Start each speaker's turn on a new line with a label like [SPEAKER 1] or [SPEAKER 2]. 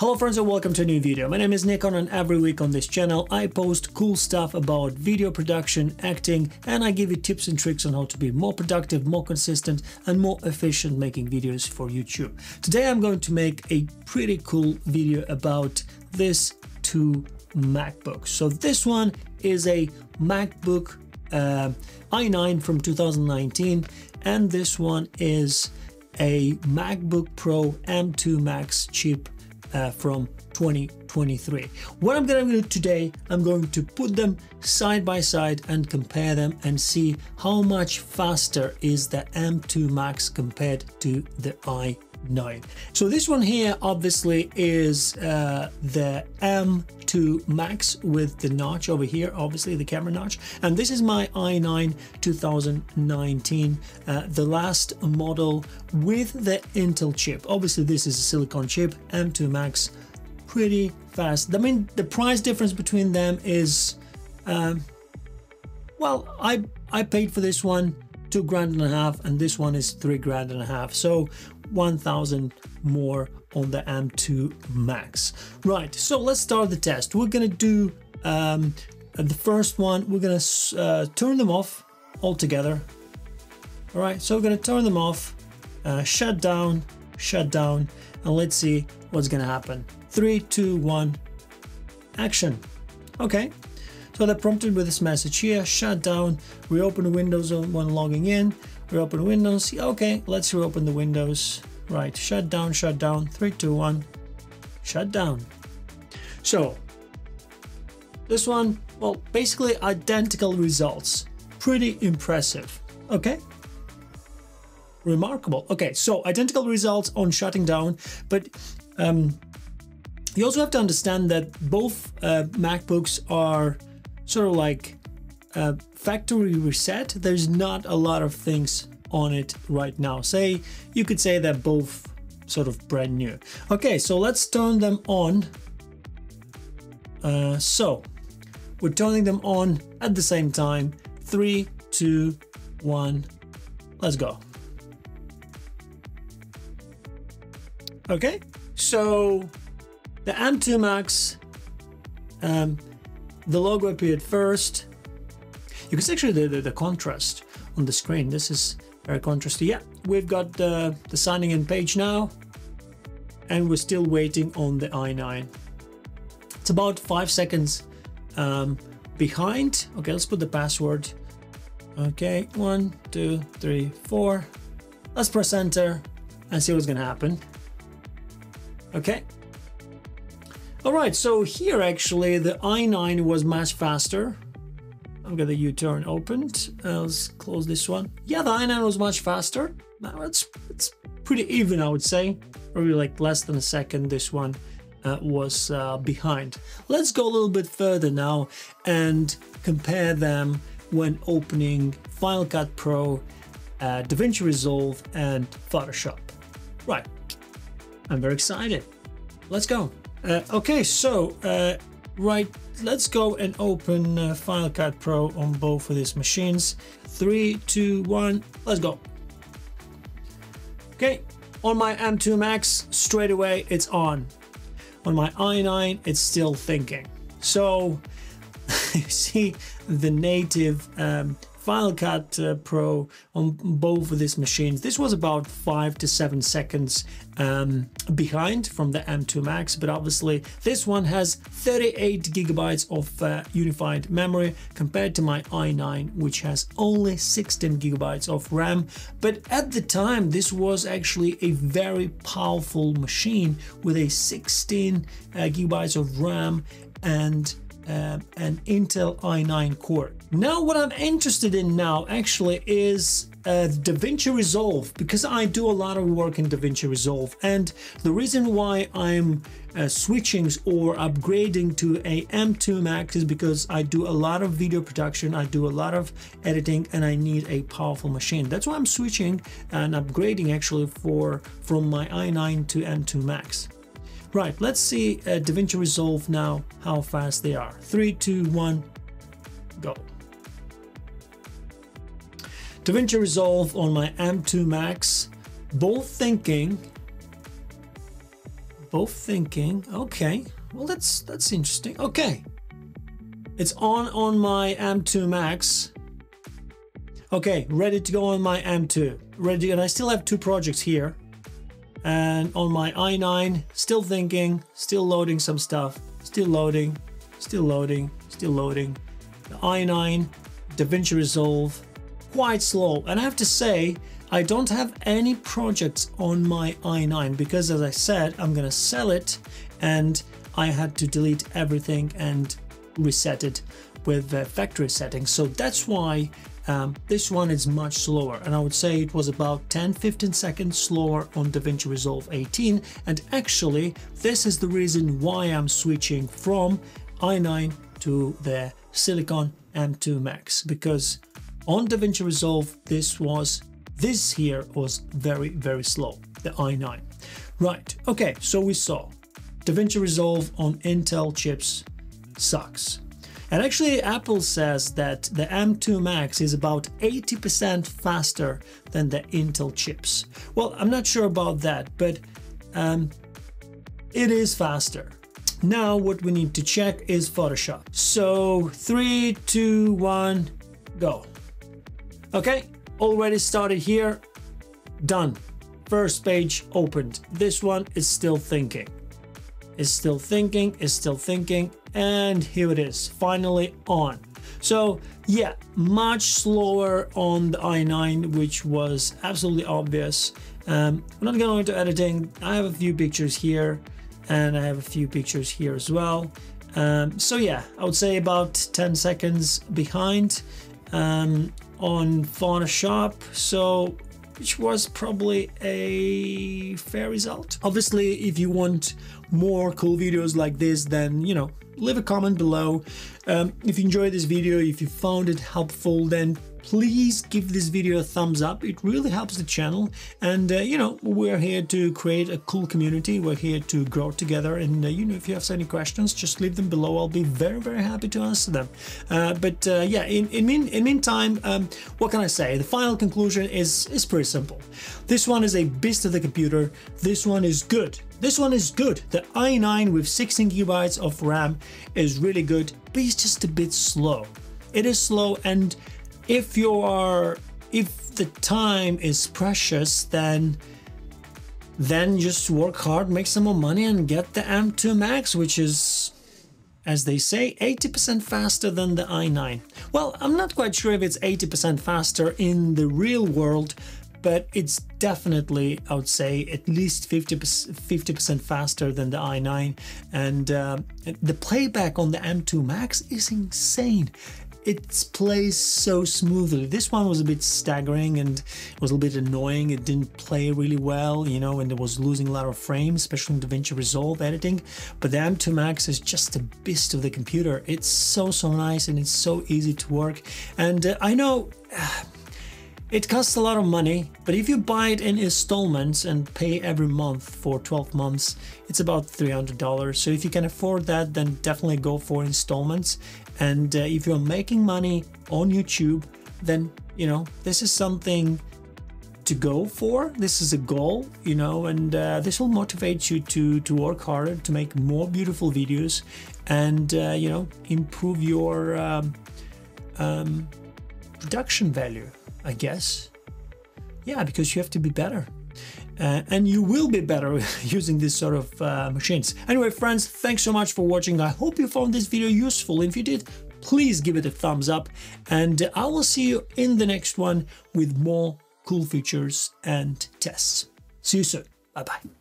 [SPEAKER 1] Hello friends and welcome to a new video. My name is Nicon and every week on this channel I post cool stuff about video production, acting and I give you tips and tricks on how to be more productive, more consistent and more efficient making videos for YouTube. Today I'm going to make a pretty cool video about this two MacBooks. So this one is a MacBook uh, i9 from 2019 and this one is a MacBook Pro M2 Max chip uh, from 2023. What I'm going to do today, I'm going to put them side by side and compare them and see how much faster is the M2 Max compared to the i 9. So this one here obviously is uh, the M2 Max with the notch over here, obviously the camera notch. And this is my i9 2019, uh, the last model with the Intel chip. Obviously this is a silicon chip, M2 Max, pretty fast. I mean, the price difference between them is, um, well, I, I paid for this one two grand and a half and this one is three grand and a half so 1000 more on the M2 Max. Right, so let's start the test. We're gonna do um, the first one, we're gonna uh, turn them off altogether. All right, so we're gonna turn them off, uh, shut down, shut down, and let's see what's gonna happen. Three, two, one, action. Okay, so they're prompted with this message here, shut down, reopen the Windows on when logging in, reopen Windows. Okay, let's reopen the Windows. Right, shut down, shut down, three, two, one, shut down. So, this one, well, basically identical results. Pretty impressive. Okay. Remarkable. Okay, so identical results on shutting down, but um, you also have to understand that both uh, MacBooks are sort of like factory reset, there's not a lot of things on it right now. Say, you could say they're both sort of brand new. Okay, so let's turn them on. Uh, so, we're turning them on at the same time. Three, two, one, let's go. Okay, so the M2 Max, um, the logo appeared first, you can see actually the, the, the contrast on the screen. This is very contrasty. Yeah, we've got the, the signing in page now, and we're still waiting on the i9. It's about five seconds um, behind. Okay, let's put the password. Okay, one, two, three, four. Let's press enter and see what's gonna happen. Okay. All right, so here actually the i9 was much faster I've got the U-turn opened. Uh, let's close this one. Yeah, the i9 was much faster. Now it's it's pretty even, I would say. Probably like less than a second. This one uh, was uh, behind. Let's go a little bit further now and compare them when opening Final Cut Pro, uh, DaVinci Resolve, and Photoshop. Right, I'm very excited. Let's go. Uh, okay, so right let's go and open uh, Final Cut Pro on both of these machines. Three, two, one, let's go. Okay, on my M2 Max, straight away it's on. On my i9, it's still thinking. So you see the native um, Final Cut uh, Pro on both of these machines. This was about five to seven seconds um, behind from the M2 Max, but obviously this one has 38 gigabytes of uh, unified memory compared to my i9, which has only 16 gigabytes of RAM. But at the time, this was actually a very powerful machine with a 16 uh, gigabytes of RAM and uh, an Intel i9 core. Now what I'm interested in now actually is uh, DaVinci Resolve because I do a lot of work in DaVinci Resolve and the reason why I'm uh, switching or upgrading to a M2 Max is because I do a lot of video production, I do a lot of editing and I need a powerful machine. That's why I'm switching and upgrading actually for from my i9 to M2 Max. Right, let's see uh, DaVinci Resolve now, how fast they are. Three, two, one, go. DaVinci Resolve on my M2 Max, both thinking, both thinking. Okay, well that's that's interesting. Okay, it's on on my M2 Max. Okay, ready to go on my M2. Ready, and I still have two projects here. And on my i9, still thinking, still loading some stuff, still loading, still loading, still loading. The i9, DaVinci Resolve, quite slow. And I have to say, I don't have any projects on my i9 because as I said, I'm gonna sell it and I had to delete everything and reset it with the factory settings. So that's why um, this one is much slower and I would say it was about 10-15 seconds slower on DaVinci Resolve 18 and actually this is the reason why I'm switching from i9 to the Silicon M2 Max because on DaVinci Resolve this was this here was very, very slow, the i9. Right, okay, so we saw DaVinci Resolve on Intel chips sucks. And actually Apple says that the M2 Max is about 80% faster than the Intel chips. Well, I'm not sure about that, but um, it is faster. Now what we need to check is Photoshop. So three, two, one, go. Okay, already started here, done. First page opened. This one is still thinking. Is still thinking, is still thinking, and here it is, finally on. So yeah, much slower on the i9, which was absolutely obvious. Um, I'm not going into editing. I have a few pictures here and I have a few pictures here as well. Um, so yeah, I would say about 10 seconds behind. Um, on Photoshop, so which was probably a fair result. Obviously, if you want more cool videos like this, then, you know, leave a comment below. Um, if you enjoyed this video, if you found it helpful, then please give this video a thumbs up. It really helps the channel. And, uh, you know, we're here to create a cool community. We're here to grow together. And, uh, you know, if you have any questions, just leave them below. I'll be very, very happy to answer them. Uh, but uh, yeah, in, in, mean, in meantime, um, what can I say? The final conclusion is, is pretty simple. This one is a beast of the computer. This one is good. This one is good. The i9 with 16 gigabytes of RAM is really good, but it's just a bit slow. It is slow and if you are if the time is precious then then just work hard make some more money and get the m2 max which is as they say 80% faster than the i9 well i'm not quite sure if it's 80% faster in the real world but it's definitely i would say at least 50 percent faster than the i9 and uh, the playback on the m2 max is insane it plays so smoothly. This one was a bit staggering and was a little bit annoying. It didn't play really well, you know, and it was losing a lot of frames, especially in DaVinci Resolve editing. But the M2 Max is just a beast of the computer. It's so, so nice and it's so easy to work. And uh, I know... It costs a lot of money, but if you buy it in installments and pay every month for 12 months, it's about $300. So if you can afford that, then definitely go for installments. And uh, if you're making money on YouTube, then, you know, this is something to go for. This is a goal, you know, and uh, this will motivate you to, to work harder, to make more beautiful videos and, uh, you know, improve your um, um, production value. I guess. Yeah, because you have to be better. Uh, and you will be better using these sort of uh, machines. Anyway, friends, thanks so much for watching. I hope you found this video useful. If you did, please give it a thumbs up. And I will see you in the next one with more cool features and tests. See you soon. Bye-bye.